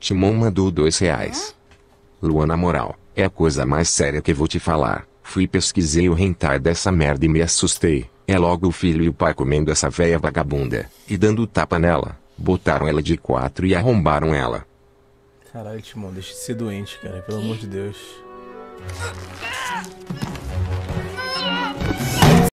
Timon mandou dois reais. Luan, na moral, é a coisa mais séria que vou te falar. Fui pesquisei o rentar dessa merda e me assustei. É logo o filho e o pai comendo essa véia vagabunda, e dando tapa nela. Botaram ela de quatro e arrombaram ela. Caralho, Timon, deixa de ser doente, cara, pelo amor de Deus.